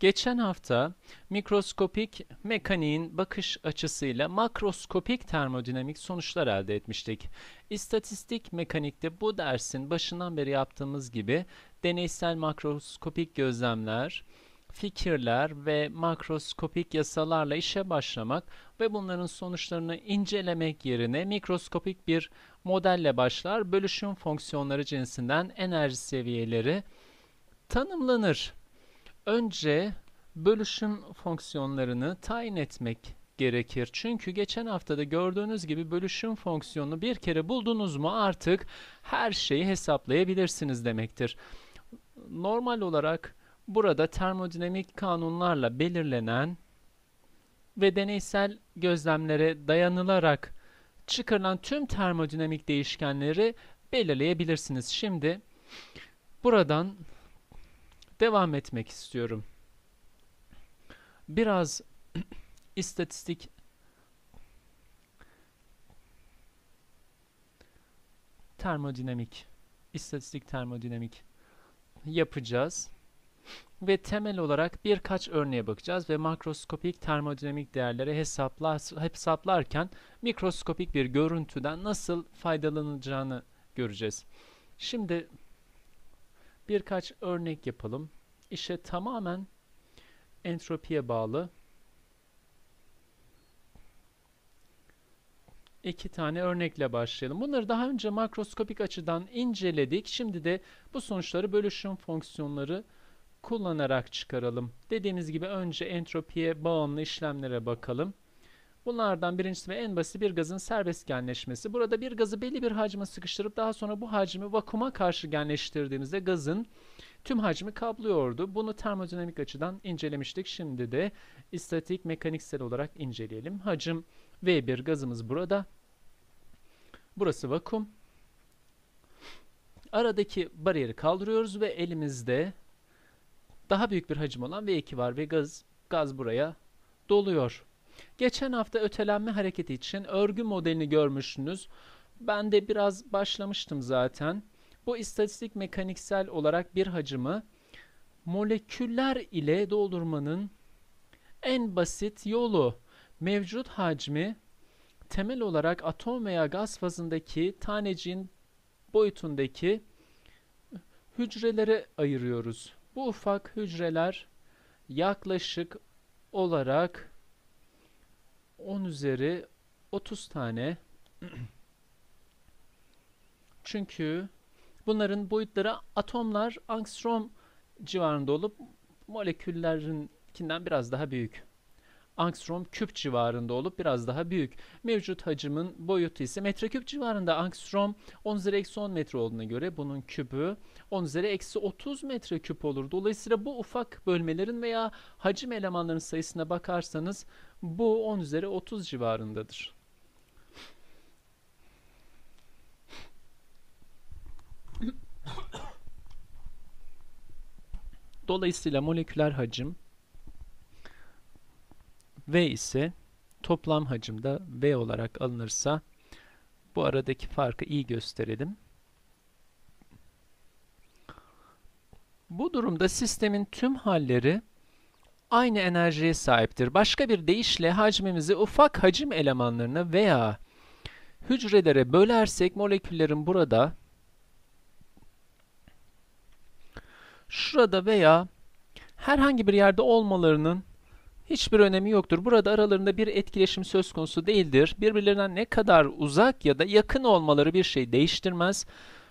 Geçen hafta mikroskopik mekaniğin bakış açısıyla makroskopik termodinamik sonuçlar elde etmiştik. İstatistik mekanikte bu dersin başından beri yaptığımız gibi deneysel makroskopik gözlemler, fikirler ve makroskopik yasalarla işe başlamak ve bunların sonuçlarını incelemek yerine mikroskopik bir modelle başlar. Bölüşüm fonksiyonları cinsinden enerji seviyeleri tanımlanır. Önce bölüşüm fonksiyonlarını tayin etmek gerekir. Çünkü geçen haftada gördüğünüz gibi bölüşüm fonksiyonunu bir kere buldunuz mu artık her şeyi hesaplayabilirsiniz demektir. Normal olarak burada termodinamik kanunlarla belirlenen ve deneysel gözlemlere dayanılarak çıkarılan tüm termodinamik değişkenleri belirleyebilirsiniz. Şimdi buradan devam etmek istiyorum. Biraz istatistik termodinamik istatistik termodinamik yapacağız. Ve temel olarak birkaç örneğe bakacağız ve makroskopik termodinamik değerleri hesaplar, hesaplarken mikroskopik bir görüntüden nasıl faydalanacağını göreceğiz. Şimdi birkaç örnek yapalım. İşe tamamen entropiye bağlı iki tane örnekle başlayalım. Bunları daha önce makroskopik açıdan inceledik. Şimdi de bu sonuçları bölüşüm fonksiyonları kullanarak çıkaralım. Dediğimiz gibi önce entropiye bağımlı işlemlere bakalım. Bunlardan birincisi ve en basit bir gazın serbest genleşmesi. Burada bir gazı belli bir hacme sıkıştırıp daha sonra bu hacmi vakuma karşı genleştirdiğimizde gazın tüm hacmi kaplıyordu. Bunu termodinamik açıdan incelemiştik. Şimdi de istatik mekaniksel olarak inceleyelim. Hacim V1 gazımız burada. Burası vakum. Aradaki bariyeri kaldırıyoruz ve elimizde daha büyük bir hacim olan V2 var ve gaz gaz buraya doluyor. Geçen hafta ötelenme hareketi için örgü modelini görmüşsünüz. Ben de biraz başlamıştım zaten. Bu istatistik mekaniksel olarak bir hacimi moleküller ile doldurmanın en basit yolu. Mevcut hacmi temel olarak atom veya gaz fazındaki taneciğin boyutundaki hücrelere ayırıyoruz. Bu ufak hücreler yaklaşık olarak 10 üzeri 30 tane çünkü bunların boyutları atomlar angstrom civarında olup moleküllerinkinden biraz daha büyük. Angstrom küp civarında olup biraz daha büyük. Mevcut hacmin boyutu ise metreküp civarında. Angstrom 10 üzeri eksi 10 metre olduğuna göre bunun kübü 10 üzeri eksi 30 metreküp olur. Dolayısıyla bu ufak bölmelerin veya hacim elemanların sayısına bakarsanız bu 10 üzeri 30 civarındadır. Dolayısıyla moleküler hacim V ise toplam hacimde V olarak alınırsa bu aradaki farkı iyi gösterelim. Bu durumda sistemin tüm halleri aynı enerjiye sahiptir. Başka bir deyişle hacmimizi ufak hacim elemanlarına veya hücrelere bölersek moleküllerin burada şurada veya herhangi bir yerde olmalarının hiçbir önemi yoktur. Burada aralarında bir etkileşim söz konusu değildir. Birbirlerinden ne kadar uzak ya da yakın olmaları bir şey değiştirmez.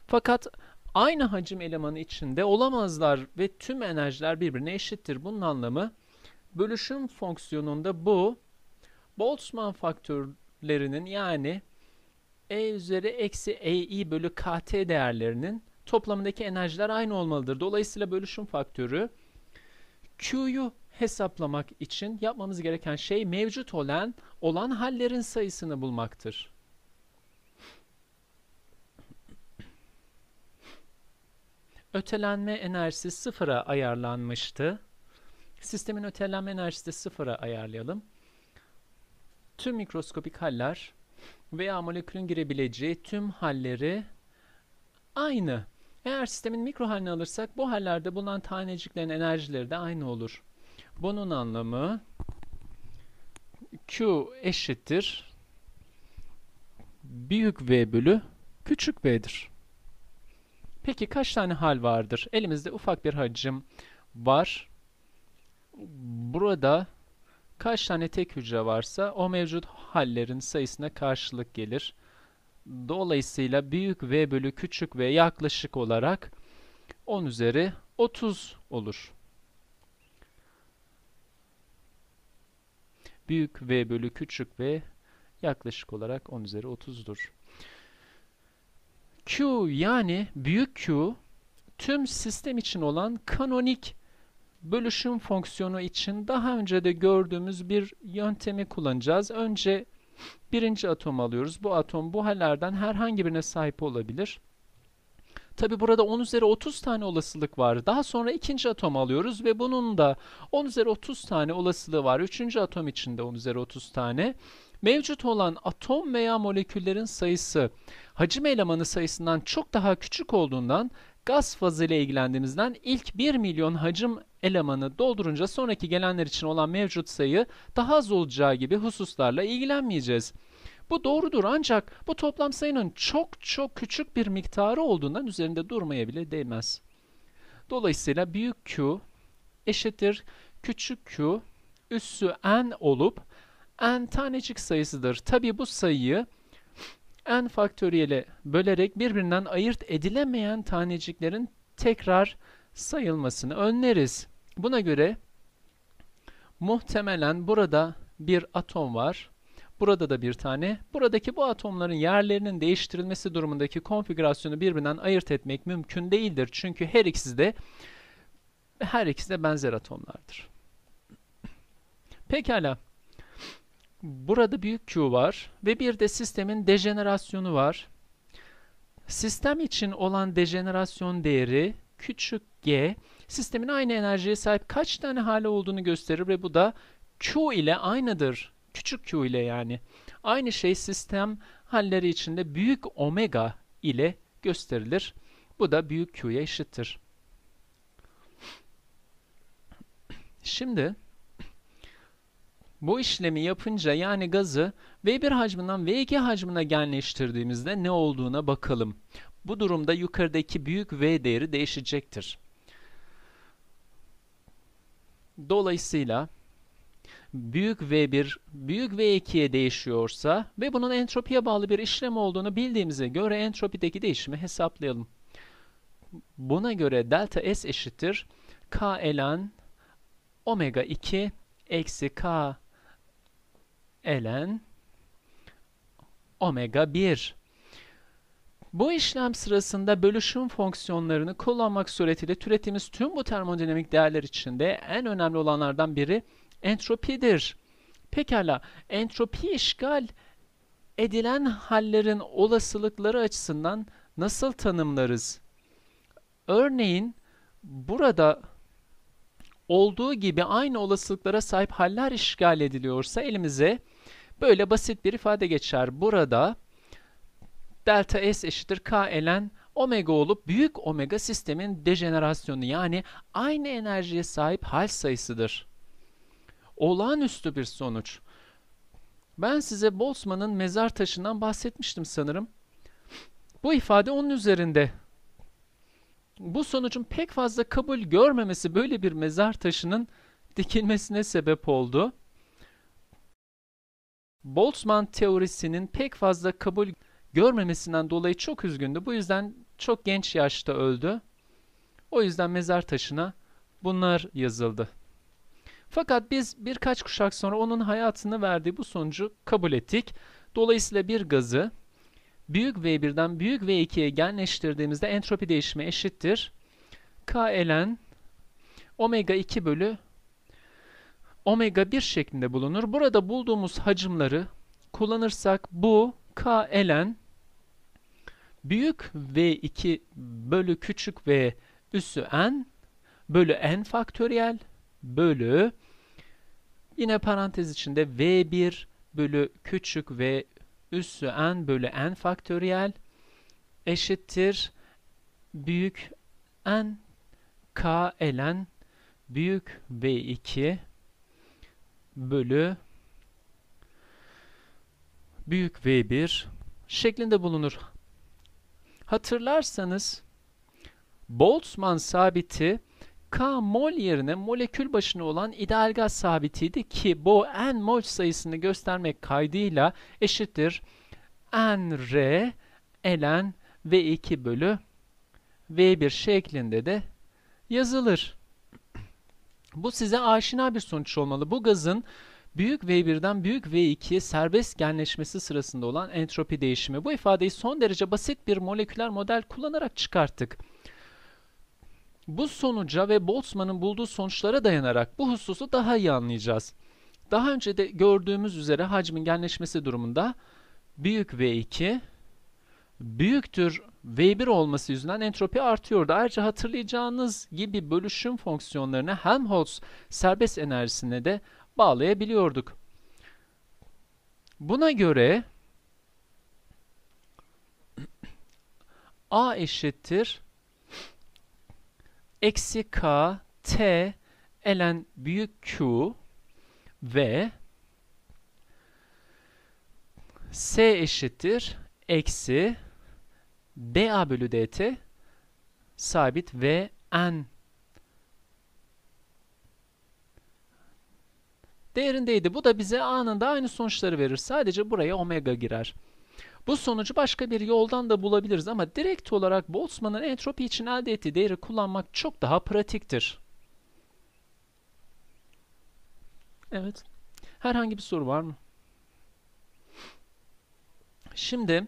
Fakat aynı hacim elemanı içinde olamazlar ve tüm enerjiler birbirine eşittir. Bunun anlamı bölüşüm fonksiyonunda bu Boltzmann faktörlerinin yani E üzeri eksi EI bölü KT değerlerinin toplamındaki enerjiler aynı olmalıdır. Dolayısıyla bölüşüm faktörü Q'yu hesaplamak için yapmamız gereken şey mevcut olan olan hallerin sayısını bulmaktır. Ötelenme enerjisi sıfıra ayarlanmıştı. Sistemin ötelenme enerjisi de sıfıra ayarlayalım. Tüm mikroskopik haller veya molekülün girebileceği tüm halleri aynı. Eğer sistemin mikro halini alırsak bu hallerde bulunan taneciklerin enerjileri de aynı olur. Bunun anlamı Q eşittir büyük V bölü küçük V'dir. Peki kaç tane hal vardır? Elimizde ufak bir hacim var. Burada kaç tane tek hücre varsa o mevcut hallerin sayısına karşılık gelir. Dolayısıyla büyük V bölü küçük V yaklaşık olarak 10 üzeri 30 olur. Büyük V bölü küçük V yaklaşık olarak 10 üzeri 30'dur. Q yani büyük Q tüm sistem için olan kanonik bölüşüm fonksiyonu için daha önce de gördüğümüz bir yöntemi kullanacağız. Önce birinci atom alıyoruz. Bu atom bu hallerden herhangi birine sahip olabilir. Tabi burada 10 üzeri 30 tane olasılık var. Daha sonra ikinci atom alıyoruz ve bunun da 10 üzeri 30 tane olasılığı var. Üçüncü atom için de 10 üzeri 30 tane. Mevcut olan atom veya moleküllerin sayısı hacim elemanı sayısından çok daha küçük olduğundan gaz fazı ile ilgilendiğimizden ilk 1 milyon hacim elemanı doldurunca sonraki gelenler için olan mevcut sayı daha az olacağı gibi hususlarla ilgilenmeyeceğiz. Bu doğrudur ancak bu toplam sayının çok çok küçük bir miktarı olduğundan üzerinde durmaya bile değmez. Dolayısıyla büyük Q eşittir küçük Q üssü n olup n tanecik sayısıdır. Tabi bu sayıyı n faktöriyele bölerek birbirinden ayırt edilemeyen taneciklerin tekrar sayılmasını önleriz. Buna göre muhtemelen burada bir atom var. Burada da bir tane. Buradaki bu atomların yerlerinin değiştirilmesi durumundaki konfigürasyonu birbirinden ayırt etmek mümkün değildir. Çünkü her ikisi de her ikisi de benzer atomlardır. Pekala. Burada büyük Q var ve bir de sistemin dejenerasyonu var. Sistem için olan dejenerasyon değeri küçük g sistemin aynı enerjiye sahip kaç tane hali olduğunu gösterir ve bu da Q ile aynıdır. Küçük Q ile yani. Aynı şey sistem halleri içinde büyük omega ile gösterilir. Bu da büyük Q'ya eşittir. Şimdi bu işlemi yapınca yani gazı V1 hacminden V2 hacmine genleştirdiğimizde ne olduğuna bakalım. Bu durumda yukarıdaki büyük V değeri değişecektir. Dolayısıyla büyük V1 büyük V2'ye değişiyorsa ve bunun entropiye bağlı bir işlem olduğunu bildiğimize göre entropideki değişimi hesaplayalım. Buna göre delta S eşittir K ln omega 2 eksi K ln omega 1. Bu işlem sırasında bölüşüm fonksiyonlarını kullanmak suretiyle türettiğimiz tüm bu termodinamik değerler içinde en önemli olanlardan biri entropidir. Pekala, entropi işgal edilen hallerin olasılıkları açısından nasıl tanımlarız? Örneğin burada olduğu gibi aynı olasılıklara sahip haller işgal ediliyorsa elimize böyle basit bir ifade geçer. Burada delta S eşittir K ln omega olup büyük omega sistemin dejenerasyonu yani aynı enerjiye sahip hal sayısıdır. Olağanüstü bir sonuç. Ben size Boltzmann'ın mezar taşından bahsetmiştim sanırım. Bu ifade onun üzerinde. Bu sonucun pek fazla kabul görmemesi böyle bir mezar taşının dikilmesine sebep oldu. Boltzmann teorisinin pek fazla kabul görmemesinden dolayı çok üzgündü. Bu yüzden çok genç yaşta öldü. O yüzden mezar taşına bunlar yazıldı. Fakat biz birkaç kuşak sonra onun hayatını verdiği bu sonucu kabul ettik. Dolayısıyla bir gazı büyük V1'den büyük V2'ye genleştirdiğimizde entropi değişimi eşittir. K ln omega 2 bölü omega 1 şeklinde bulunur. Burada bulduğumuz hacimleri kullanırsak bu K ln büyük V2 bölü küçük V üssü n bölü n faktöriyel bölü yine parantez içinde V1 bölü küçük V üssü n bölü n faktöriyel eşittir büyük n k ln büyük V2 bölü büyük V1 şeklinde bulunur. Hatırlarsanız Boltzmann sabiti K mol yerine molekül başına olan ideal gaz sabitiydi ki bu n mol sayısını göstermek kaydıyla eşittir n r ln v2 bölü v1 şeklinde de yazılır. Bu size aşina bir sonuç olmalı. Bu gazın büyük V1'den büyük V2'ye serbest genleşmesi sırasında olan entropi değişimi. Bu ifadeyi son derece basit bir moleküler model kullanarak çıkarttık. Bu sonuca ve Boltzmann'ın bulduğu sonuçlara dayanarak bu hususu daha iyi anlayacağız. Daha önce de gördüğümüz üzere hacmin genleşmesi durumunda büyük V2 büyüktür V1 olması yüzünden entropi artıyordu. Ayrıca hatırlayacağınız gibi bölüşüm fonksiyonlarını Helmholtz serbest enerjisine de bağlayabiliyorduk. Buna göre A eşittir eksi K T ln büyük Q ve S eşittir eksi dA bölü dt sabit ve n değerindeydi. Bu da bize anında aynı sonuçları verir. Sadece buraya omega girer. Bu sonucu başka bir yoldan da bulabiliriz ama direkt olarak Boltzmann'ın entropi için elde ettiği değeri kullanmak çok daha pratiktir. Evet. Herhangi bir soru var mı? Şimdi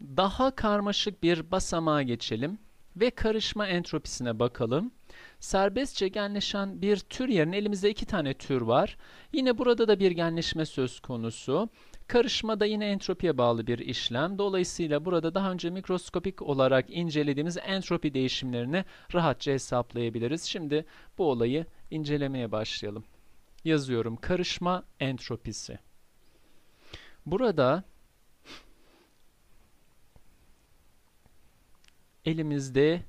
daha karmaşık bir basamağa geçelim ve karışma entropisine bakalım. Serbestçe genleşen bir tür yerine elimizde iki tane tür var. Yine burada da bir genleşme söz konusu. Karışma da yine entropiye bağlı bir işlem. Dolayısıyla burada daha önce mikroskopik olarak incelediğimiz entropi değişimlerini rahatça hesaplayabiliriz. Şimdi bu olayı incelemeye başlayalım. Yazıyorum. Karışma entropisi. Burada elimizde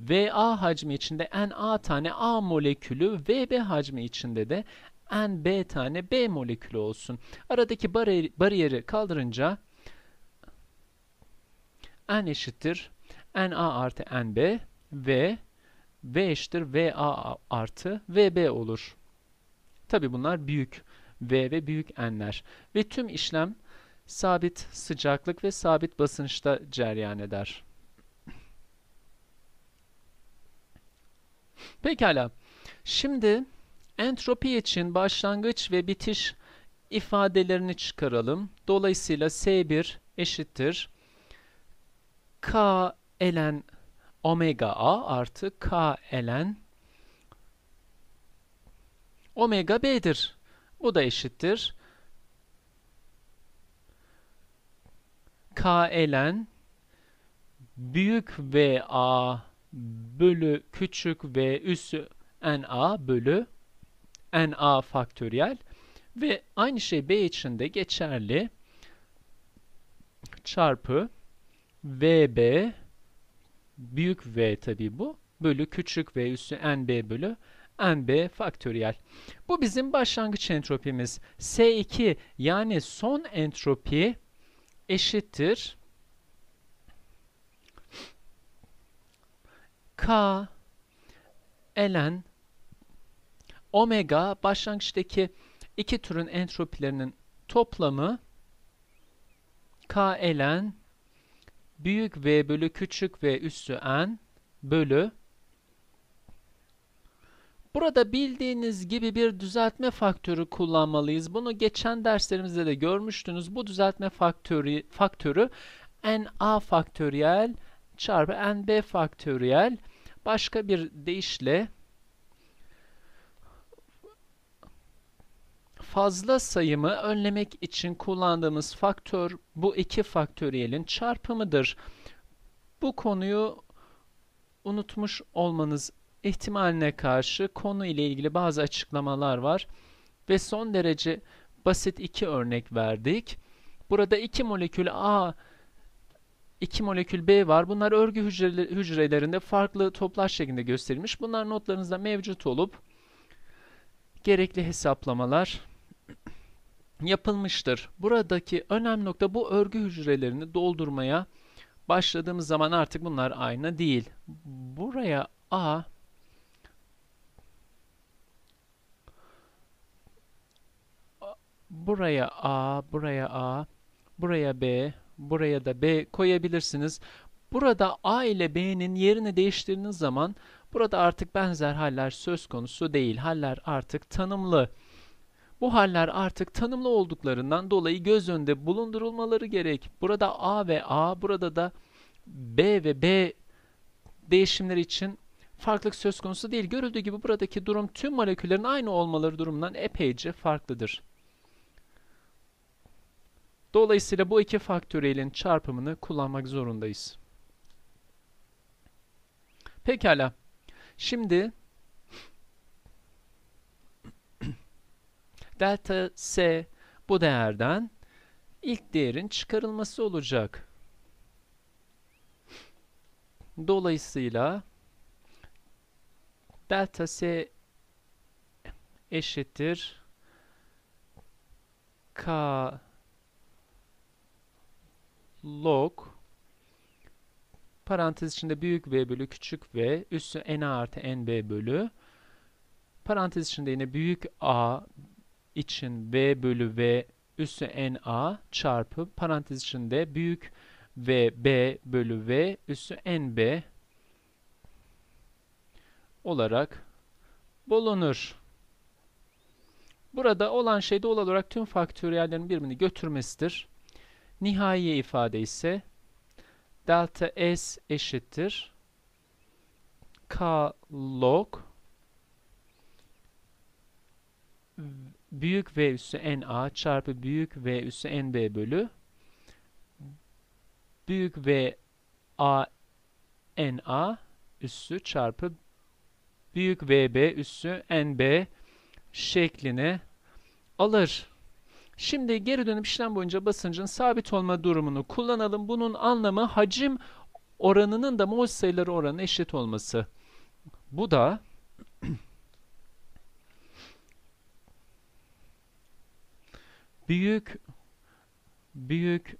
VA hacmi içinde NA tane A molekülü, VB hacmi içinde de NB tane B molekülü olsun. Aradaki bariyer, bariyeri kaldırınca N eşittir NA artı NB ve V eşittir VA artı VB olur. Tabi bunlar büyük V ve büyük N'ler. Ve tüm işlem sabit sıcaklık ve sabit basınçta cereyan eder. Pekala. Şimdi entropi için başlangıç ve bitiş ifadelerini çıkaralım. Dolayısıyla S1 eşittir K ln omega A artı K ln omega B'dir. Bu da eşittir. K ln büyük VA bölü küçük v üssü na bölü na faktöriyel ve aynı şey b için de geçerli çarpı vb büyük v tabi bu bölü küçük v üssü nb bölü nb faktöriyel. Bu bizim başlangıç entropimiz. S2 yani son entropi eşittir K ln omega başlangıçtaki iki türün entropilerinin toplamı K ln büyük V bölü küçük V üssü N bölü Burada bildiğiniz gibi bir düzeltme faktörü kullanmalıyız. Bunu geçen derslerimizde de görmüştünüz. Bu düzeltme faktörü, faktörü NA faktöriyel çarpı nb faktöriyel başka bir deyişle fazla sayımı önlemek için kullandığımız faktör bu iki faktöriyelin çarpımıdır. Bu konuyu unutmuş olmanız ihtimaline karşı konu ile ilgili bazı açıklamalar var ve son derece basit iki örnek verdik. Burada iki molekül A 2 molekül B var. Bunlar örgü hücrelerinde farklı toplar şeklinde gösterilmiş. Bunlar notlarınızda mevcut olup gerekli hesaplamalar yapılmıştır. Buradaki önemli nokta bu örgü hücrelerini doldurmaya başladığımız zaman artık bunlar aynı değil. Buraya A buraya A, buraya A, buraya B, buraya da B koyabilirsiniz. Burada A ile B'nin yerini değiştirdiğiniz zaman burada artık benzer haller söz konusu değil. Haller artık tanımlı. Bu haller artık tanımlı olduklarından dolayı göz önünde bulundurulmaları gerek. Burada A ve A, burada da B ve B değişimleri için farklılık söz konusu değil. Görüldüğü gibi buradaki durum tüm moleküllerin aynı olmaları durumundan epeyce farklıdır. Dolayısıyla bu iki faktöriyelin çarpımını kullanmak zorundayız. Pekala. Şimdi delta S bu değerden ilk değerin çıkarılması olacak. Dolayısıyla delta S eşittir K log parantez içinde büyük V bölü küçük V üssü N artı NB bölü parantez içinde yine büyük A için V bölü V üssü NA çarpı parantez içinde büyük V B bölü V üssü NB olarak bulunur. Burada olan şey doğal olarak tüm faktöriyellerin birbirini götürmesidir. Nihai ifade ise delta S eşittir K log büyük V üssü NA çarpı büyük V üssü NB bölü büyük V A NA üssü çarpı büyük VB üssü NB şeklini alır. Şimdi geri dönüp işlem boyunca basıncın sabit olma durumunu kullanalım. Bunun anlamı hacim oranının da mol sayıları oranına eşit olması. Bu da büyük büyük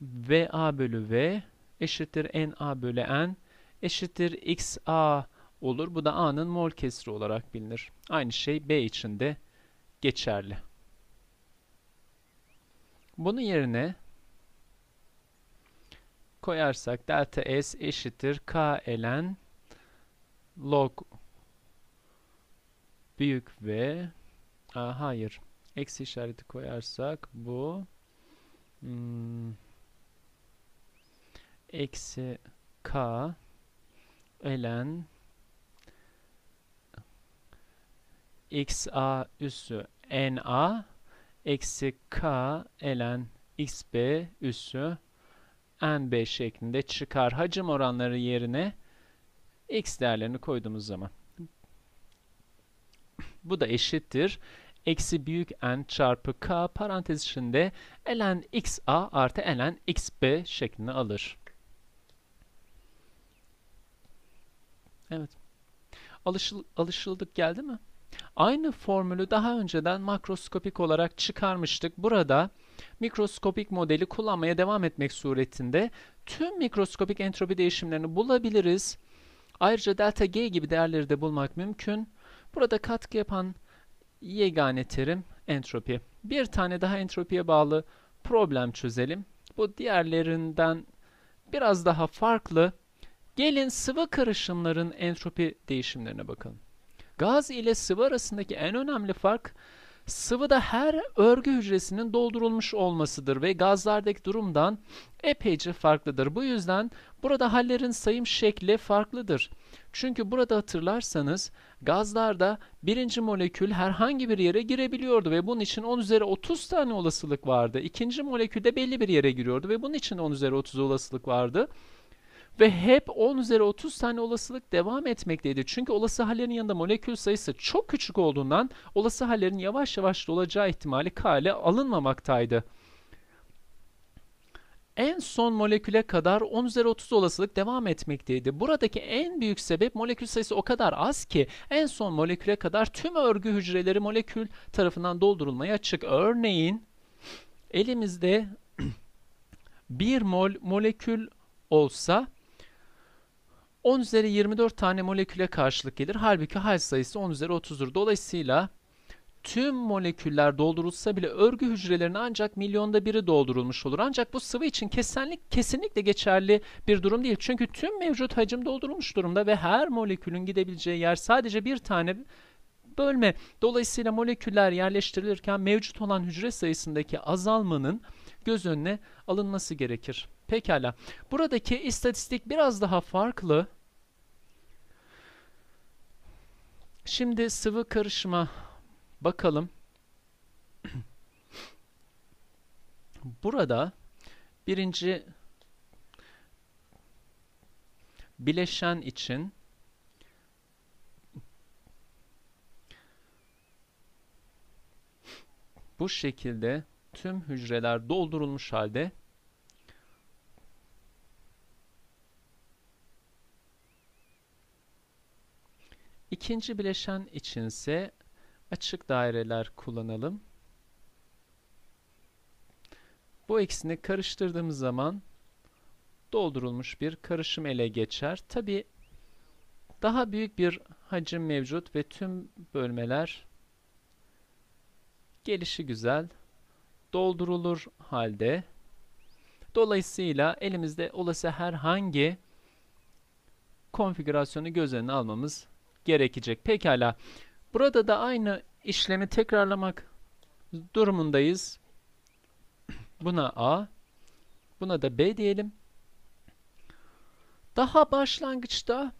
VA bölü V eşittir NA bölü N eşittir XA olur. Bu da A'nın mol kesri olarak bilinir. Aynı şey B için de geçerli. Bunun yerine koyarsak delta S eşittir K ln log büyük V Aa, hayır eksi işareti koyarsak bu hmm, eksi K ln xa üssü na eksi k ln xb üssü nb şeklinde çıkar. Hacim oranları yerine x değerlerini koyduğumuz zaman. Bu da eşittir. Eksi büyük n çarpı k parantez içinde ln xa artı ln xb şeklini alır. Evet. Alışıl, alışıldık geldi mi? Aynı formülü daha önceden makroskopik olarak çıkarmıştık. Burada mikroskopik modeli kullanmaya devam etmek suretinde tüm mikroskopik entropi değişimlerini bulabiliriz. Ayrıca delta G gibi değerleri de bulmak mümkün. Burada katkı yapan yegane terim entropi. Bir tane daha entropiye bağlı problem çözelim. Bu diğerlerinden biraz daha farklı. Gelin sıvı karışımların entropi değişimlerine bakalım. Gaz ile sıvı arasındaki en önemli fark sıvıda her örgü hücresinin doldurulmuş olmasıdır ve gazlardaki durumdan epeyce farklıdır. Bu yüzden burada hallerin sayım şekli farklıdır. Çünkü burada hatırlarsanız gazlarda birinci molekül herhangi bir yere girebiliyordu ve bunun için 10 üzeri 30 tane olasılık vardı. İkinci molekül de belli bir yere giriyordu ve bunun için 10 üzeri 30 olasılık vardı. Ve hep 10 üzeri 30 tane olasılık devam etmekteydi. Çünkü olası hallerin yanında molekül sayısı çok küçük olduğundan olası hallerin yavaş yavaş dolacağı ihtimali kale alınmamaktaydı. en son moleküle kadar 10 üzeri 30 olasılık devam etmekteydi. Buradaki en büyük sebep molekül sayısı o kadar az ki en son moleküle kadar tüm örgü hücreleri molekül tarafından doldurulmaya açık. Örneğin elimizde 1 mol molekül olsa 10 üzeri 24 tane moleküle karşılık gelir. Halbuki hal sayısı 10 üzeri 30'dur. Dolayısıyla tüm moleküller doldurulsa bile örgü hücrelerinin ancak milyonda biri doldurulmuş olur. Ancak bu sıvı için kesinlik, kesinlikle geçerli bir durum değil. Çünkü tüm mevcut hacim doldurulmuş durumda ve her molekülün gidebileceği yer sadece bir tane bölme. Dolayısıyla moleküller yerleştirilirken mevcut olan hücre sayısındaki azalmanın göz önüne alınması gerekir. Pekala. Buradaki istatistik biraz daha farklı. Şimdi sıvı karışıma bakalım. Burada birinci bileşen için bu şekilde tüm hücreler doldurulmuş halde İkinci bileşen içinse açık daireler kullanalım. Bu ikisini karıştırdığımız zaman doldurulmuş bir karışım ele geçer. Tabi daha büyük bir hacim mevcut ve tüm bölmeler gelişi güzel doldurulur halde. Dolayısıyla elimizde olası herhangi konfigürasyonu göz önüne almamız gerekecek. Pekala. Burada da aynı işlemi tekrarlamak durumundayız. Buna A, buna da B diyelim. Daha başlangıçta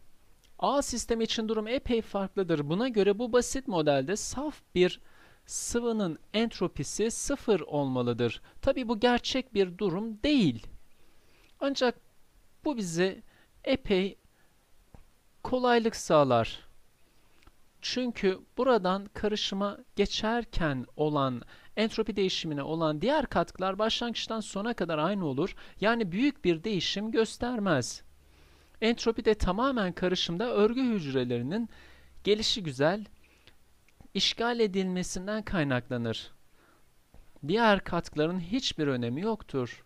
A sistemi için durum epey farklıdır. Buna göre bu basit modelde saf bir sıvının entropisi sıfır olmalıdır. Tabi bu gerçek bir durum değil. Ancak bu bize epey kolaylık sağlar. Çünkü buradan karışıma geçerken olan entropi değişimine olan diğer katkılar başlangıçtan sona kadar aynı olur. Yani büyük bir değişim göstermez. Entropi de tamamen karışımda örgü hücrelerinin gelişi güzel işgal edilmesinden kaynaklanır. Diğer katkıların hiçbir önemi yoktur.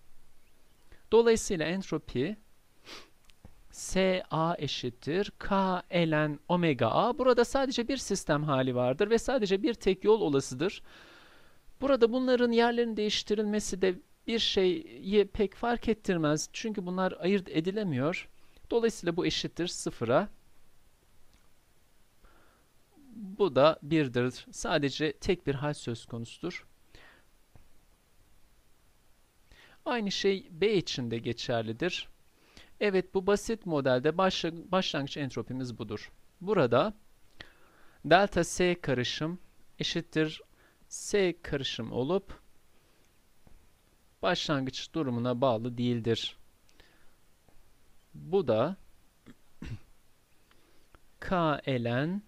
Dolayısıyla entropi SA eşittir K ln omega A. Burada sadece bir sistem hali vardır ve sadece bir tek yol olasıdır. Burada bunların yerlerinin değiştirilmesi de bir şeyi pek fark ettirmez. Çünkü bunlar ayırt edilemiyor. Dolayısıyla bu eşittir sıfıra. Bu da birdir. Sadece tek bir hal söz konusudur. Aynı şey B için de geçerlidir. Evet bu basit modelde başlangıç entropimiz budur. Burada delta S karışım eşittir S karışım olup başlangıç durumuna bağlı değildir. Bu da K ln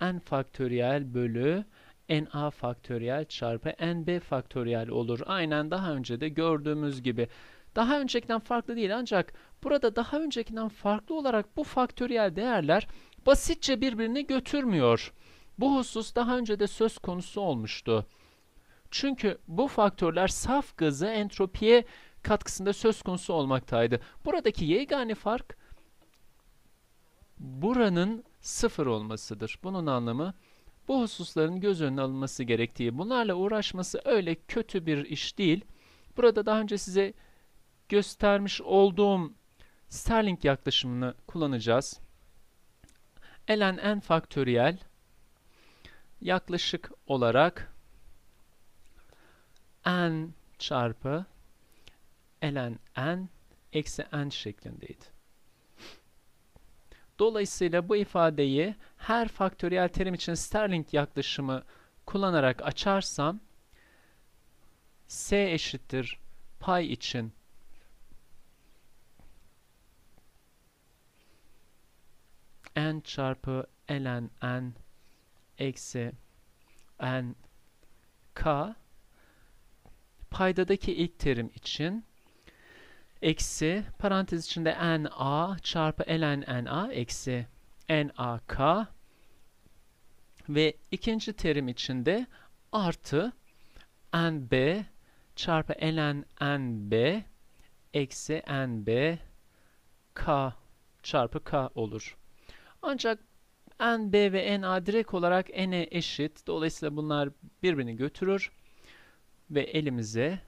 n faktöriyel bölü na faktöriyel çarpı nb faktöriyel olur. Aynen daha önce de gördüğümüz gibi. Daha öncekinden farklı değil ancak burada daha öncekinden farklı olarak bu faktöriyel değerler basitçe birbirini götürmüyor. Bu husus daha önce de söz konusu olmuştu. Çünkü bu faktörler saf gazı entropiye katkısında söz konusu olmaktaydı. Buradaki yegane fark buranın sıfır olmasıdır. Bunun anlamı bu hususların göz önüne alınması gerektiği. Bunlarla uğraşması öyle kötü bir iş değil. Burada daha önce size göstermiş olduğum Sterling yaklaşımını kullanacağız. ln n faktöriyel yaklaşık olarak n çarpı ln n eksi n şeklindeydi. Dolayısıyla bu ifadeyi her faktöriyel terim için Sterling yaklaşımı kullanarak açarsam S eşittir pay için n çarpı ln n eksi n k paydadaki ilk terim için eksi parantez içinde na çarpı ln na eksi nak ve ikinci terim içinde artı nb çarpı ln nb eksi nb k çarpı k olur. Ancak nb ve na direkt olarak n'e eşit. Dolayısıyla bunlar birbirini götürür ve elimize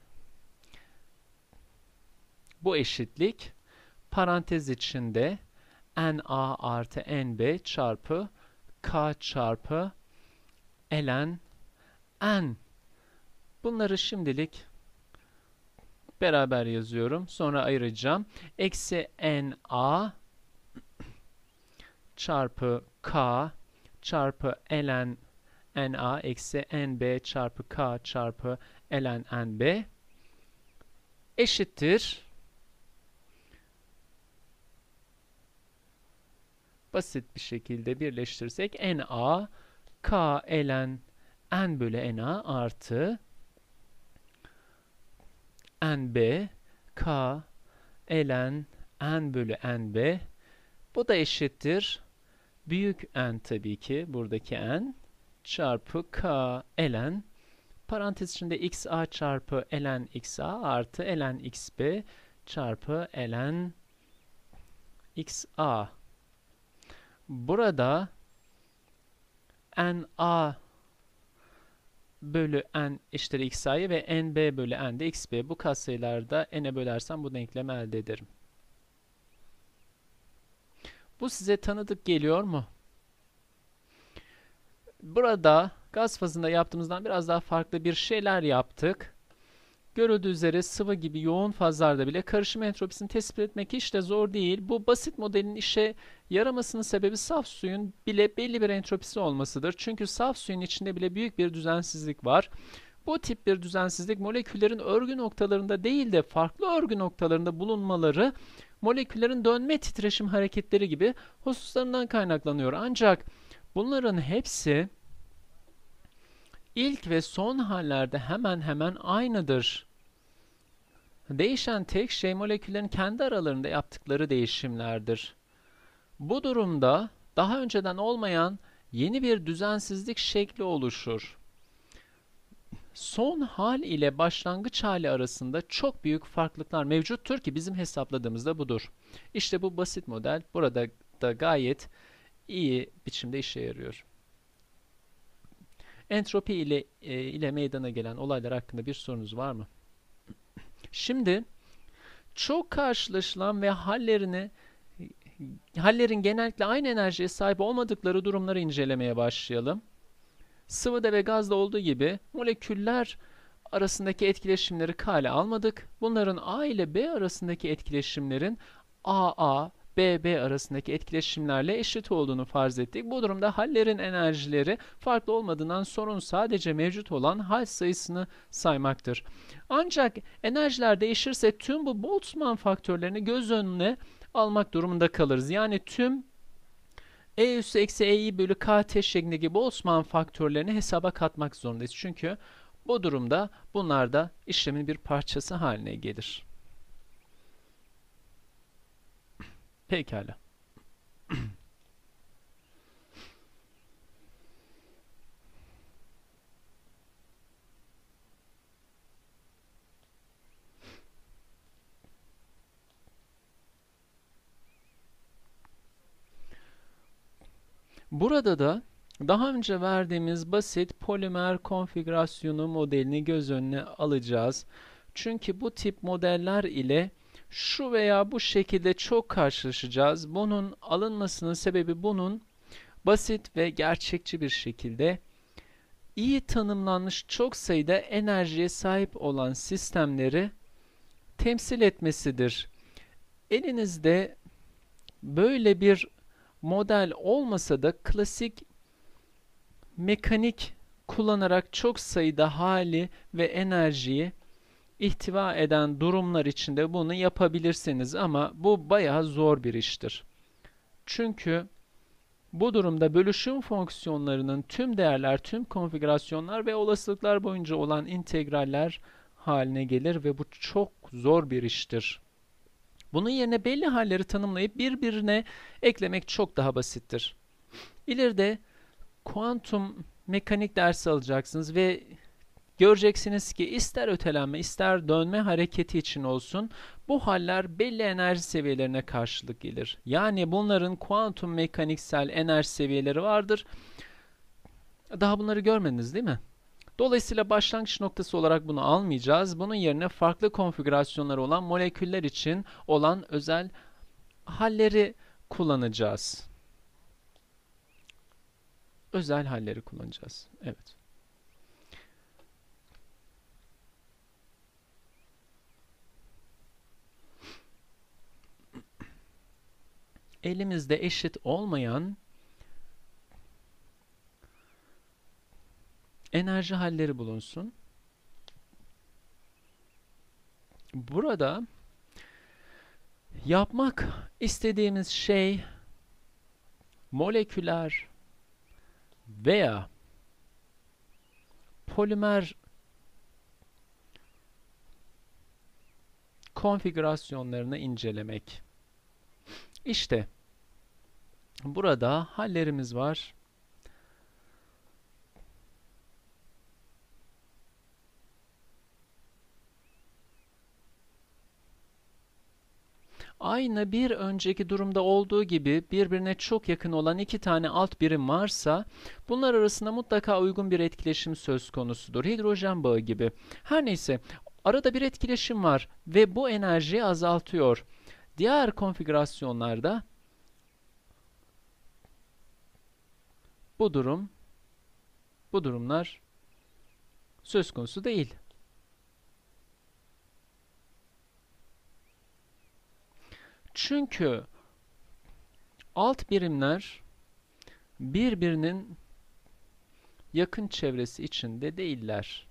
bu eşitlik parantez içinde na artı nb çarpı k çarpı ln n. Bunları şimdilik beraber yazıyorum. Sonra ayıracağım. Eksi na çarpı k çarpı ln na eksi nb çarpı k çarpı ln nb eşittir. Basit bir şekilde birleştirirsek na k ln n bölü na artı nb k ln n bölü nb. Bu da eşittir büyük n tabii ki buradaki n çarpı k ln parantez içinde xa çarpı ln xa artı ln xb çarpı ln xa Burada na bölü n eşittir xa'yı ve nb bölü n de xb. Bu katsayılarda n'e bölersem bu denklemi elde ederim. Bu size tanıdık geliyor mu? Burada gaz fazında yaptığımızdan biraz daha farklı bir şeyler yaptık. Görüldüğü üzere sıvı gibi yoğun fazlarda bile karışım entropisini tespit etmek hiç de zor değil. Bu basit modelin işe yaramasının sebebi saf suyun bile belli bir entropisi olmasıdır. Çünkü saf suyun içinde bile büyük bir düzensizlik var. Bu tip bir düzensizlik moleküllerin örgü noktalarında değil de farklı örgü noktalarında bulunmaları moleküllerin dönme titreşim hareketleri gibi hususlarından kaynaklanıyor. Ancak bunların hepsi ilk ve son hallerde hemen hemen aynıdır. Değişen tek şey moleküllerin kendi aralarında yaptıkları değişimlerdir. Bu durumda daha önceden olmayan yeni bir düzensizlik şekli oluşur. Son hal ile başlangıç hali arasında çok büyük farklılıklar mevcuttur ki bizim hesapladığımızda budur. İşte bu basit model burada da gayet iyi biçimde işe yarıyor. Entropi ile e, ile meydana gelen olaylar hakkında bir sorunuz var mı? Şimdi çok karşılaşılan ve hallerini hallerin genellikle aynı enerjiye sahip olmadıkları durumları incelemeye başlayalım. Sıvıda ve gazda olduğu gibi moleküller arasındaki etkileşimleri kale almadık. Bunların A ile B arasındaki etkileşimlerin AA, BB arasındaki etkileşimlerle eşit olduğunu farz ettik. Bu durumda hallerin enerjileri farklı olmadığından sorun sadece mevcut olan hal sayısını saymaktır. Ancak enerjiler değişirse tüm bu Boltzmann faktörlerini göz önüne almak durumunda kalırız. Yani tüm E üssü eksi E'yi bölü KT şeklindeki Boltzmann faktörlerini hesaba katmak zorundayız. Çünkü bu durumda bunlar da işlemin bir parçası haline gelir. Pekala. Burada da daha önce verdiğimiz basit polimer konfigürasyonu modelini göz önüne alacağız. Çünkü bu tip modeller ile şu veya bu şekilde çok karşılaşacağız. Bunun alınmasının sebebi bunun basit ve gerçekçi bir şekilde iyi tanımlanmış çok sayıda enerjiye sahip olan sistemleri temsil etmesidir. Elinizde böyle bir model olmasa da klasik mekanik kullanarak çok sayıda hali ve enerjiyi ihtiva eden durumlar içinde bunu yapabilirsiniz ama bu bayağı zor bir iştir. Çünkü bu durumda bölüşüm fonksiyonlarının tüm değerler, tüm konfigürasyonlar ve olasılıklar boyunca olan integraller haline gelir ve bu çok zor bir iştir. Bunun yerine belli halleri tanımlayıp birbirine eklemek çok daha basittir. İleride kuantum mekanik dersi alacaksınız ve göreceksiniz ki ister ötelenme ister dönme hareketi için olsun bu haller belli enerji seviyelerine karşılık gelir. Yani bunların kuantum mekaniksel enerji seviyeleri vardır. Daha bunları görmediniz değil mi? Dolayısıyla başlangıç noktası olarak bunu almayacağız. Bunun yerine farklı konfigürasyonları olan moleküller için olan özel halleri kullanacağız. Özel halleri kullanacağız. Evet. Elimizde eşit olmayan enerji halleri bulunsun. Burada yapmak istediğimiz şey moleküler veya polimer konfigürasyonlarını incelemek. İşte burada hallerimiz var. Aynı bir önceki durumda olduğu gibi birbirine çok yakın olan iki tane alt birim varsa bunlar arasında mutlaka uygun bir etkileşim söz konusudur. Hidrojen bağı gibi. Her neyse arada bir etkileşim var ve bu enerjiyi azaltıyor. Diğer konfigürasyonlarda bu durum bu durumlar söz konusu değil. Çünkü alt birimler birbirinin yakın çevresi içinde değiller.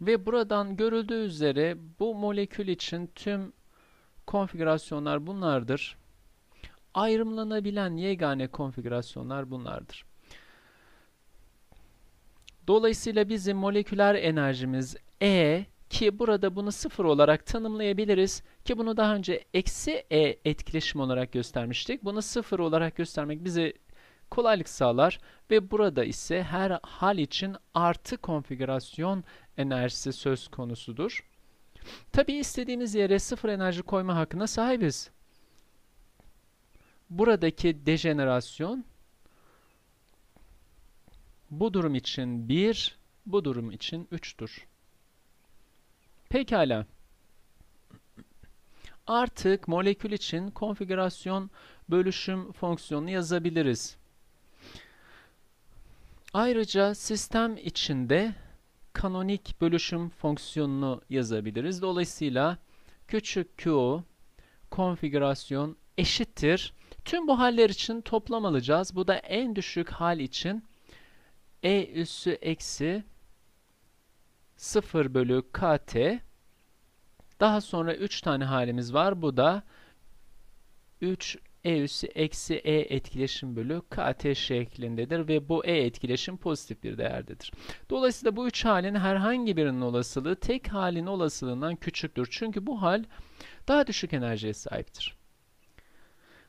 Ve buradan görüldüğü üzere bu molekül için tüm konfigürasyonlar bunlardır ayrımlanabilen yegane konfigürasyonlar bunlardır. Dolayısıyla bizim moleküler enerjimiz E ki burada bunu sıfır olarak tanımlayabiliriz ki bunu daha önce eksi E etkileşim olarak göstermiştik. Bunu sıfır olarak göstermek bize kolaylık sağlar ve burada ise her hal için artı konfigürasyon enerjisi söz konusudur. Tabi istediğimiz yere sıfır enerji koyma hakkına sahibiz buradaki dejenerasyon bu durum için 1, bu durum için 3'tür. Pekala. Artık molekül için konfigürasyon bölüşüm fonksiyonunu yazabiliriz. Ayrıca sistem içinde kanonik bölüşüm fonksiyonunu yazabiliriz. Dolayısıyla küçük q konfigürasyon eşittir Tüm bu haller için toplam alacağız. Bu da en düşük hal için e üssü eksi 0 bölü kt. Daha sonra 3 tane halimiz var. Bu da 3 e üssü eksi e etkileşim bölü kt şeklindedir ve bu e etkileşim pozitif bir değerdedir. Dolayısıyla bu üç halin herhangi birinin olasılığı tek halin olasılığından küçüktür. Çünkü bu hal daha düşük enerjiye sahiptir.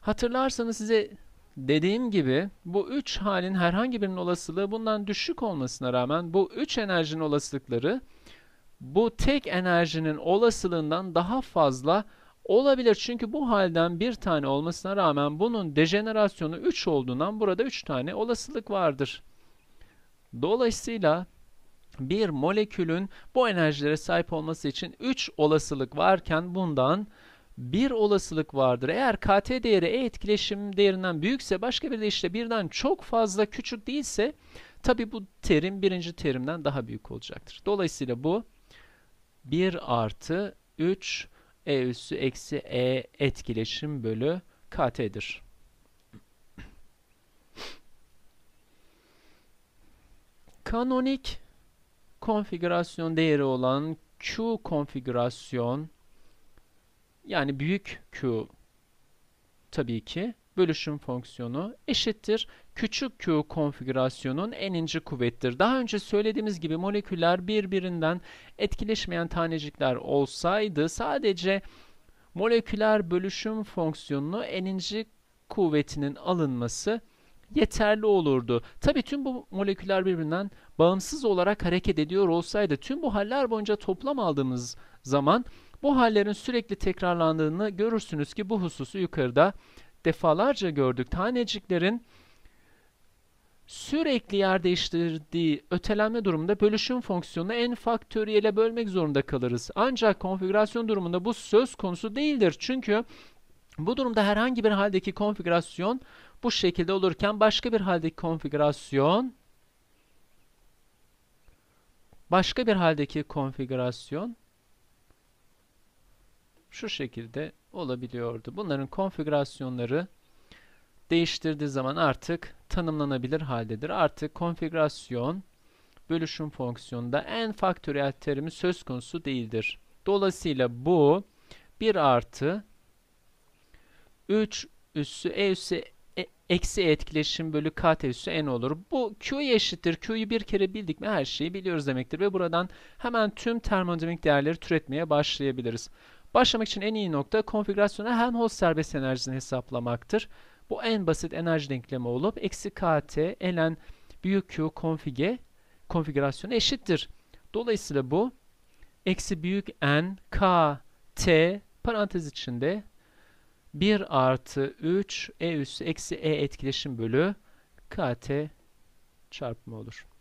Hatırlarsanız size dediğim gibi bu üç halin herhangi birinin olasılığı bundan düşük olmasına rağmen bu üç enerjinin olasılıkları bu tek enerjinin olasılığından daha fazla olabilir. Çünkü bu halden bir tane olmasına rağmen bunun dejenerasyonu 3 olduğundan burada 3 tane olasılık vardır. Dolayısıyla bir molekülün bu enerjilere sahip olması için 3 olasılık varken bundan bir olasılık vardır. Eğer KT değeri E etkileşim değerinden büyükse başka bir de işte birden çok fazla küçük değilse tabi bu terim birinci terimden daha büyük olacaktır. Dolayısıyla bu 1 artı 3 E üssü eksi E etkileşim bölü KT'dir. Kanonik konfigürasyon değeri olan Q konfigürasyon yani büyük Q tabii ki bölüşüm fonksiyonu eşittir küçük q konfigürasyonun eninci kuvvettir. Daha önce söylediğimiz gibi moleküller birbirinden etkileşmeyen tanecikler olsaydı sadece moleküler bölüşüm fonksiyonunu eninci kuvvetinin alınması yeterli olurdu. Tabi tüm bu moleküller birbirinden bağımsız olarak hareket ediyor olsaydı tüm bu haller boyunca toplam aldığımız zaman bu hallerin sürekli tekrarlandığını görürsünüz ki bu hususu yukarıda defalarca gördük. Taneciklerin sürekli yer değiştirdiği ötelenme durumunda bölüşüm fonksiyonunu en faktöriyele bölmek zorunda kalırız. Ancak konfigürasyon durumunda bu söz konusu değildir. Çünkü bu durumda herhangi bir haldeki konfigürasyon bu şekilde olurken başka bir haldeki konfigürasyon başka bir haldeki konfigürasyon şu şekilde olabiliyordu. Bunların konfigürasyonları değiştirdiği zaman artık tanımlanabilir haldedir. Artık konfigürasyon bölüşüm fonksiyonunda en faktöriyel terimi söz konusu değildir. Dolayısıyla bu 1 artı 3 üssü e üssü e, eksi etkileşim bölü kt üssü n olur. Bu q'ya eşittir. Q'yu bir kere bildik mi her şeyi biliyoruz demektir. Ve buradan hemen tüm termodinamik değerleri türetmeye başlayabiliriz. Başlamak için en iyi nokta konfigürasyona Helmholtz serbest enerjisini hesaplamaktır. Bu en basit enerji denklemi olup eksi kt ln büyük q konfige konfigürasyonu eşittir. Dolayısıyla bu eksi büyük n k t parantez içinde 1 artı 3 e üssü eksi e etkileşim bölü kt çarpımı olur.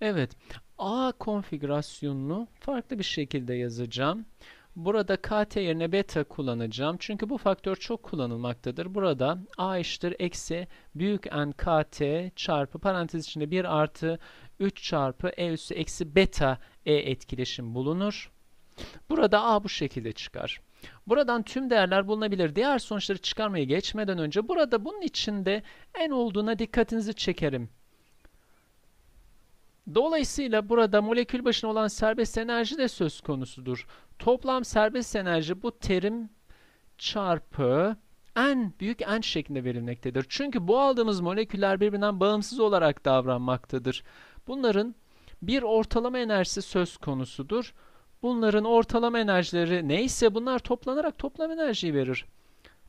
Evet, A konfigürasyonunu farklı bir şekilde yazacağım. Burada kt yerine beta kullanacağım. Çünkü bu faktör çok kullanılmaktadır. Burada a eşittir eksi büyük n kt çarpı parantez içinde 1 artı 3 çarpı e üssü eksi beta e etkileşim bulunur. Burada a bu şekilde çıkar. Buradan tüm değerler bulunabilir. Diğer sonuçları çıkarmaya geçmeden önce burada bunun içinde en olduğuna dikkatinizi çekerim. Dolayısıyla burada molekül başına olan serbest enerji de söz konusudur. Toplam serbest enerji bu terim çarpı n büyük n şeklinde verilmektedir. Çünkü bu aldığımız moleküller birbirinden bağımsız olarak davranmaktadır. Bunların bir ortalama enerjisi söz konusudur. Bunların ortalama enerjileri neyse bunlar toplanarak toplam enerjiyi verir.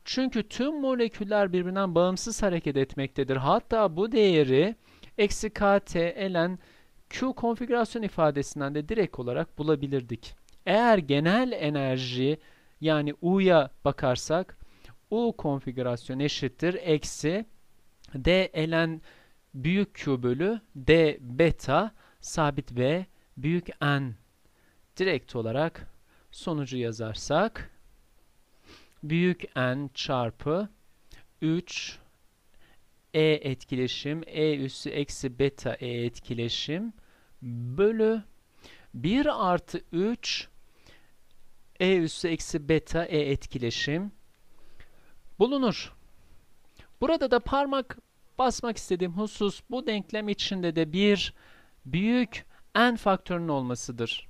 Çünkü tüm moleküller birbirinden bağımsız hareket etmektedir. Hatta bu değeri eksi kt ln Q konfigürasyon ifadesinden de direkt olarak bulabilirdik. Eğer genel enerji yani U'ya bakarsak U konfigürasyon eşittir eksi D ln büyük Q bölü D beta sabit V büyük N direkt olarak sonucu yazarsak büyük N çarpı 3 E etkileşim E üssü eksi beta E etkileşim bölü 1 artı 3 e üssü eksi beta e etkileşim bulunur. Burada da parmak basmak istediğim husus bu denklem içinde de bir büyük n faktörünün olmasıdır.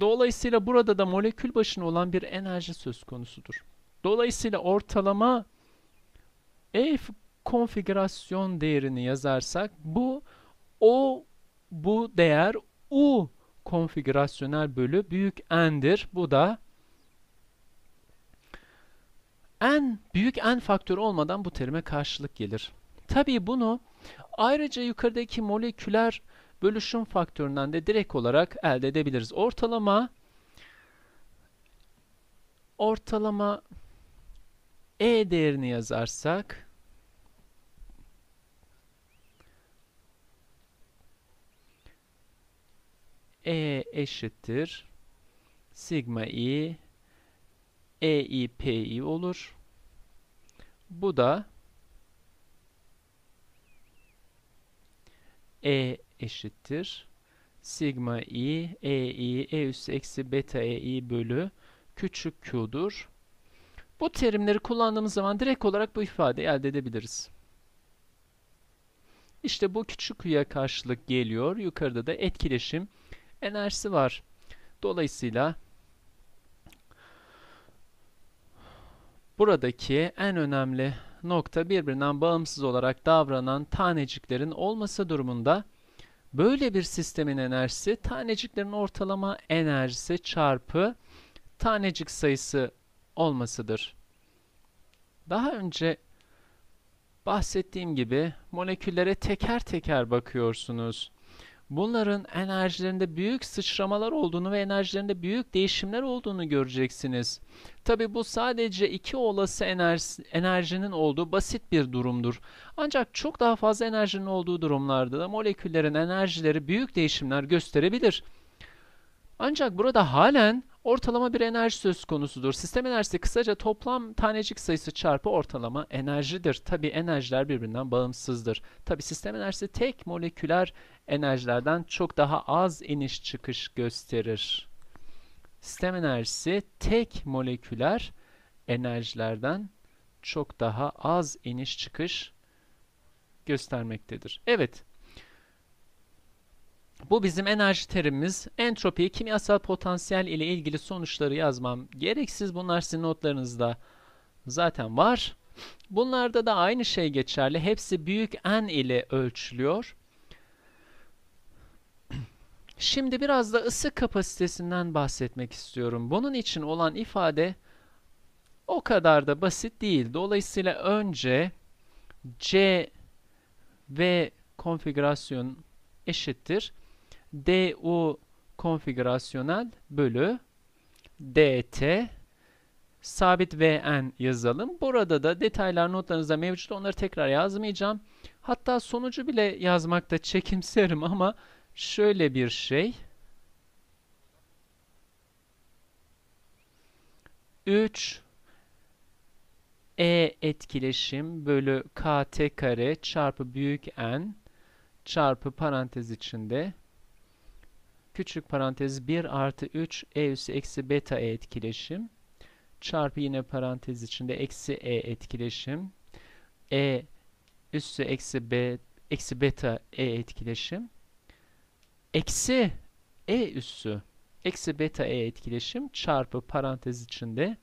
Dolayısıyla burada da molekül başına olan bir enerji söz konusudur. Dolayısıyla ortalama E konfigürasyon değerini yazarsak bu o bu değer U konfigürasyonel bölü büyük n'dir. Bu da n büyük n faktörü olmadan bu terime karşılık gelir. Tabii bunu ayrıca yukarıdaki moleküler bölüşüm faktöründen de direkt olarak elde edebiliriz. Ortalama ortalama e değerini yazarsak E eşittir sigma i e i p i olur. Bu da E eşittir sigma i, e i, e üssü eksi beta e i bölü küçük q'dur. Bu terimleri kullandığımız zaman direkt olarak bu ifadeyi elde edebiliriz. İşte bu küçük q'ya karşılık geliyor. Yukarıda da etkileşim enerjisi var. Dolayısıyla buradaki en önemli nokta birbirinden bağımsız olarak davranan taneciklerin olması durumunda böyle bir sistemin enerjisi taneciklerin ortalama enerjisi çarpı tanecik sayısı olmasıdır. Daha önce bahsettiğim gibi moleküllere teker teker bakıyorsunuz. Bunların enerjilerinde büyük sıçramalar olduğunu ve enerjilerinde büyük değişimler olduğunu göreceksiniz. Tabi bu sadece iki olası enerji, enerjinin olduğu basit bir durumdur. Ancak çok daha fazla enerjinin olduğu durumlarda da moleküllerin enerjileri büyük değişimler gösterebilir. Ancak burada halen ortalama bir enerji söz konusudur. Sistem enerjisi kısaca toplam tanecik sayısı çarpı ortalama enerjidir. Tabi enerjiler birbirinden bağımsızdır. Tabi sistem enerjisi tek moleküler enerjilerden çok daha az iniş çıkış gösterir. Sistem enerjisi tek moleküler enerjilerden çok daha az iniş çıkış göstermektedir. Evet. Bu bizim enerji terimimiz. Entropi, kimyasal potansiyel ile ilgili sonuçları yazmam gereksiz. Bunlar sizin notlarınızda zaten var. Bunlarda da aynı şey geçerli. Hepsi büyük N ile ölçülüyor. Şimdi biraz da ısı kapasitesinden bahsetmek istiyorum. Bunun için olan ifade o kadar da basit değil. Dolayısıyla önce C V konfigürasyon eşittir. DU konfigürasyonel bölü DT sabit VN yazalım. Burada da detaylar notlarınızda mevcut. Onları tekrar yazmayacağım. Hatta sonucu bile yazmakta çekimserim ama şöyle bir şey. 3 E etkileşim bölü KT kare çarpı büyük N çarpı parantez içinde küçük parantez 1 artı 3 E üssü eksi beta E etkileşim. Çarpı yine parantez içinde eksi E etkileşim. E üssü eksi B eksi beta E etkileşim. Eksi E üssü eksi beta E etkileşim çarpı parantez içinde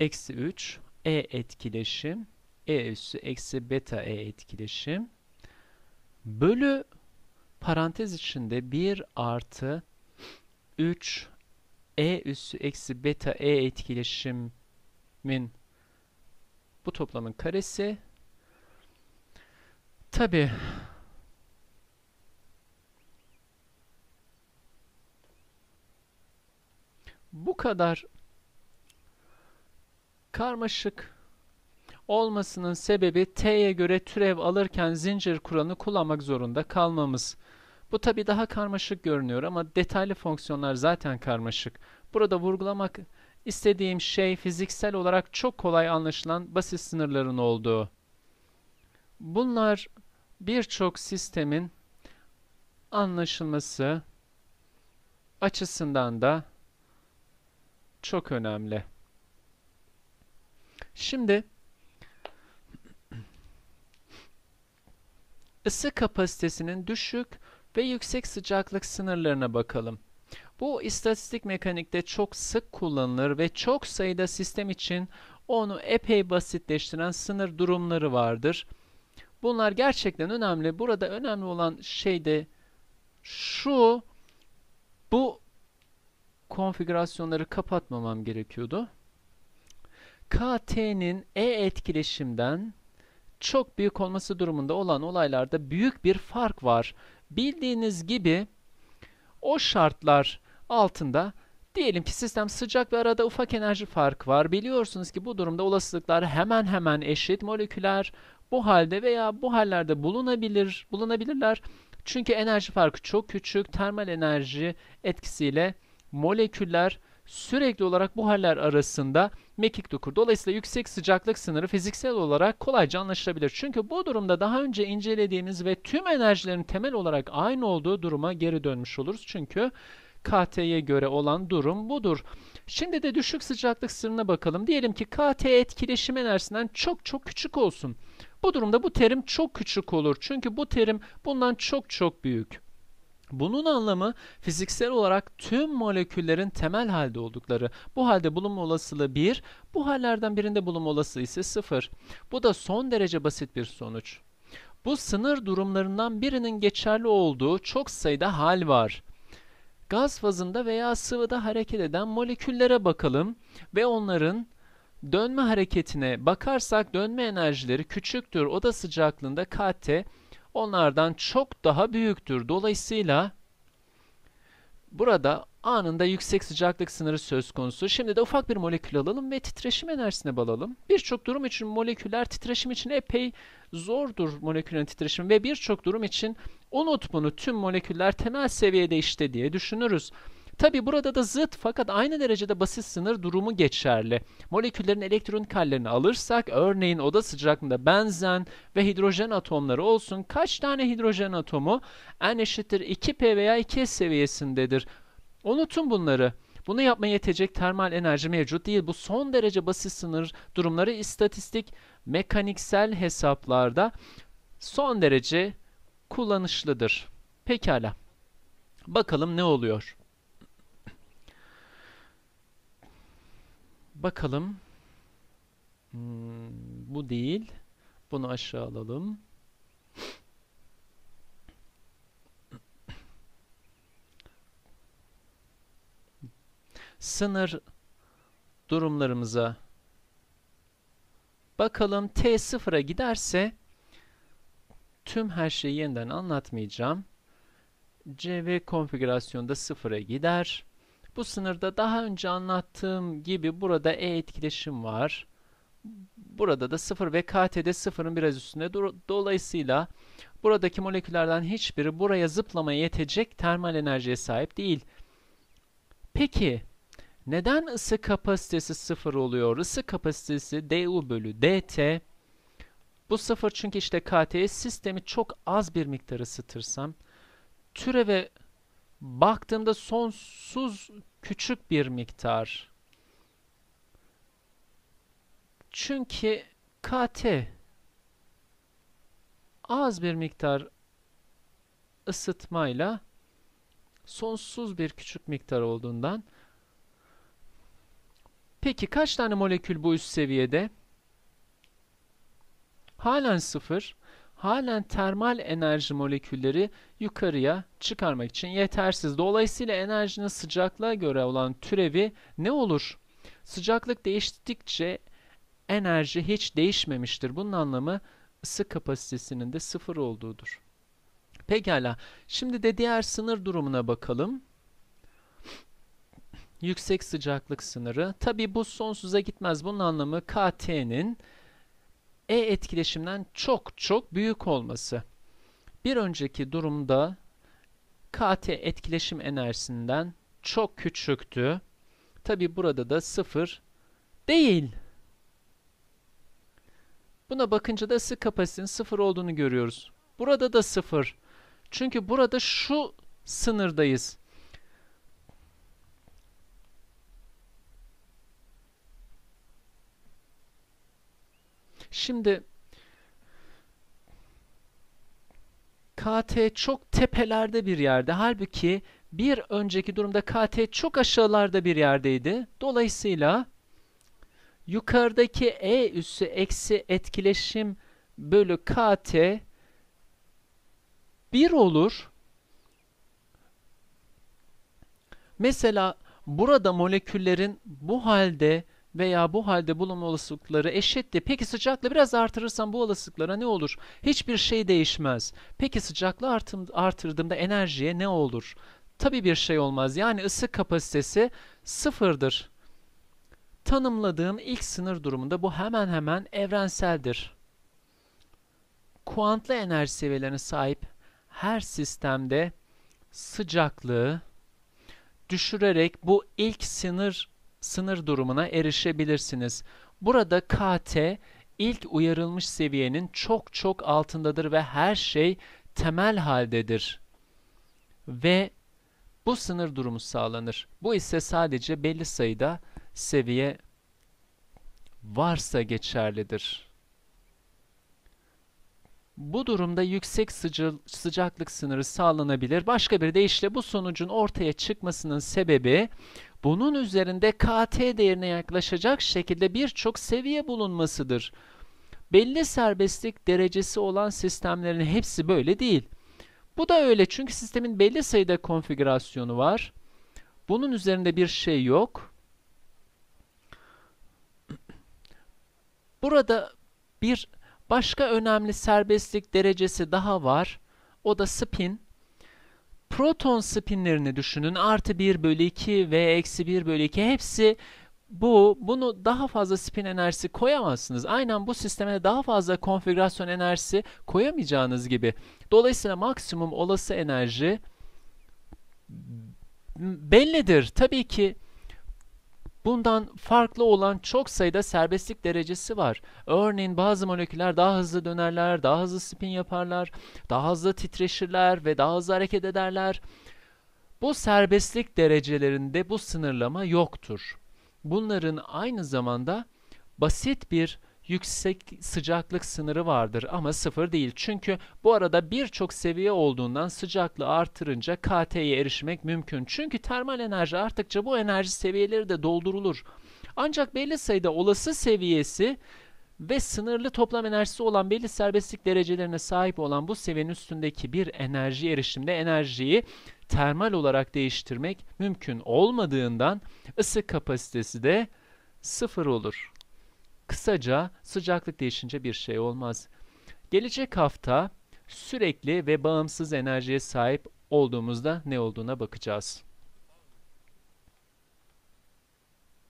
eksi 3 E etkileşim. E üssü eksi beta E etkileşim bölü parantez içinde 1 artı 3 E üssü eksi beta E etkileşimin bu toplamın karesi. Tabi bu kadar karmaşık olmasının sebebi t'ye göre türev alırken zincir kuralını kullanmak zorunda kalmamız. Bu tabi daha karmaşık görünüyor ama detaylı fonksiyonlar zaten karmaşık. Burada vurgulamak istediğim şey fiziksel olarak çok kolay anlaşılan basit sınırların olduğu. Bunlar birçok sistemin anlaşılması açısından da çok önemli. Şimdi ısı kapasitesinin düşük ve yüksek sıcaklık sınırlarına bakalım. Bu istatistik mekanikte çok sık kullanılır ve çok sayıda sistem için onu epey basitleştiren sınır durumları vardır. Bunlar gerçekten önemli. Burada önemli olan şey de şu bu konfigürasyonları kapatmamam gerekiyordu. KT'nin E etkileşimden çok büyük olması durumunda olan olaylarda büyük bir fark var. Bildiğiniz gibi o şartlar altında diyelim ki sistem sıcak ve arada ufak enerji farkı var. Biliyorsunuz ki bu durumda olasılıklar hemen hemen eşit. Moleküler bu halde veya bu hallerde bulunabilir, bulunabilirler. Çünkü enerji farkı çok küçük. Termal enerji etkisiyle moleküller sürekli olarak buharlar arasında mekik dokur. Dolayısıyla yüksek sıcaklık sınırı fiziksel olarak kolayca anlaşılabilir. Çünkü bu durumda daha önce incelediğimiz ve tüm enerjilerin temel olarak aynı olduğu duruma geri dönmüş oluruz. Çünkü KT'ye göre olan durum budur. Şimdi de düşük sıcaklık sınırına bakalım. Diyelim ki KT etkileşim enerjisinden çok çok küçük olsun. Bu durumda bu terim çok küçük olur. Çünkü bu terim bundan çok çok büyük. Bunun anlamı fiziksel olarak tüm moleküllerin temel halde oldukları. Bu halde bulunma olasılığı 1, bu hallerden birinde bulunma olasılığı ise 0. Bu da son derece basit bir sonuç. Bu sınır durumlarından birinin geçerli olduğu çok sayıda hal var. Gaz fazında veya sıvıda hareket eden moleküllere bakalım ve onların dönme hareketine bakarsak dönme enerjileri küçüktür. Oda sıcaklığında KT onlardan çok daha büyüktür. Dolayısıyla burada anında yüksek sıcaklık sınırı söz konusu. Şimdi de ufak bir molekül alalım ve titreşim enerjisine balalım. Birçok durum için moleküller titreşim için epey zordur molekülün titreşimi ve birçok durum için unut bunu tüm moleküller temel seviyede işte diye düşünürüz. Tabi burada da zıt fakat aynı derecede basit sınır durumu geçerli. Moleküllerin elektronik hallerini alırsak örneğin oda sıcaklığında benzen ve hidrojen atomları olsun kaç tane hidrojen atomu n eşittir 2p veya 2s seviyesindedir. Unutun bunları. Bunu yapmaya yetecek termal enerji mevcut değil. Bu son derece basit sınır durumları istatistik mekaniksel hesaplarda son derece kullanışlıdır. Pekala. Bakalım ne oluyor? Bakalım. Hmm, bu değil. Bunu aşağı alalım. Sınır durumlarımıza bakalım. T sıfıra giderse tüm her şeyi yeniden anlatmayacağım. CV konfigürasyonda sıfıra gider. Bu sınırda daha önce anlattığım gibi burada E etkileşim var. Burada da 0 ve KT'de 0'ın biraz üstünde. Dolayısıyla buradaki moleküllerden hiçbiri buraya zıplamaya yetecek termal enerjiye sahip değil. Peki neden ısı kapasitesi 0 oluyor? Isı kapasitesi du bölü dt. Bu 0 çünkü işte KT'ye sistemi çok az bir miktar ısıtırsam türeve baktığımda sonsuz küçük bir miktar. Çünkü KT az bir miktar ısıtmayla sonsuz bir küçük miktar olduğundan Peki kaç tane molekül bu üst seviyede? Halen sıfır halen termal enerji molekülleri yukarıya çıkarmak için yetersiz. Dolayısıyla enerjinin sıcaklığa göre olan türevi ne olur? Sıcaklık değiştikçe enerji hiç değişmemiştir. Bunun anlamı ısı kapasitesinin de sıfır olduğudur. Pekala. Şimdi de diğer sınır durumuna bakalım. Yüksek sıcaklık sınırı. Tabi bu sonsuza gitmez. Bunun anlamı KT'nin e etkileşimden çok çok büyük olması. Bir önceki durumda KT etkileşim enerjisinden çok küçüktü. Tabi burada da sıfır değil. Buna bakınca da ısı kapasitenin sıfır olduğunu görüyoruz. Burada da sıfır. Çünkü burada şu sınırdayız. Şimdi KT çok tepelerde bir yerde. Halbuki bir önceki durumda KT çok aşağılarda bir yerdeydi. Dolayısıyla yukarıdaki E üssü eksi etkileşim bölü KT 1 olur. Mesela burada moleküllerin bu halde veya bu halde bulunma olasılıkları eşitti. Peki sıcaklığı biraz artırırsam bu olasılıklara ne olur? Hiçbir şey değişmez. Peki sıcaklığı artırdığımda enerjiye ne olur? Tabii bir şey olmaz. Yani ısı kapasitesi sıfırdır. Tanımladığım ilk sınır durumunda bu hemen hemen evrenseldir. Kuantlı enerji seviyelerine sahip her sistemde sıcaklığı düşürerek bu ilk sınır sınır durumuna erişebilirsiniz. Burada KT ilk uyarılmış seviyenin çok çok altındadır ve her şey temel haldedir. Ve bu sınır durumu sağlanır. Bu ise sadece belli sayıda seviye varsa geçerlidir. Bu durumda yüksek sıca sıcaklık sınırı sağlanabilir. Başka bir deyişle bu sonucun ortaya çıkmasının sebebi bunun üzerinde KT değerine yaklaşacak şekilde birçok seviye bulunmasıdır. Belli serbestlik derecesi olan sistemlerin hepsi böyle değil. Bu da öyle çünkü sistemin belli sayıda konfigürasyonu var. Bunun üzerinde bir şey yok. Burada bir başka önemli serbestlik derecesi daha var. O da spin. Proton spinlerini düşünün. Artı 1 bölü 2 ve eksi 1 bölü 2 hepsi bu. Bunu daha fazla spin enerjisi koyamazsınız. Aynen bu sisteme daha fazla konfigürasyon enerjisi koyamayacağınız gibi. Dolayısıyla maksimum olası enerji bellidir. Tabii ki Bundan farklı olan çok sayıda serbestlik derecesi var. Örneğin bazı moleküller daha hızlı dönerler, daha hızlı spin yaparlar, daha hızlı titreşirler ve daha hızlı hareket ederler. Bu serbestlik derecelerinde bu sınırlama yoktur. Bunların aynı zamanda basit bir yüksek sıcaklık sınırı vardır ama sıfır değil. Çünkü bu arada birçok seviye olduğundan sıcaklığı artırınca KT'ye erişmek mümkün. Çünkü termal enerji arttıkça bu enerji seviyeleri de doldurulur. Ancak belli sayıda olası seviyesi ve sınırlı toplam enerjisi olan belli serbestlik derecelerine sahip olan bu seviyenin üstündeki bir enerji erişimde enerjiyi termal olarak değiştirmek mümkün olmadığından ısı kapasitesi de sıfır olur. Kısaca sıcaklık değişince bir şey olmaz. Gelecek hafta sürekli ve bağımsız enerjiye sahip olduğumuzda ne olduğuna bakacağız.